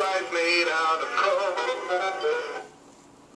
life made out of coal.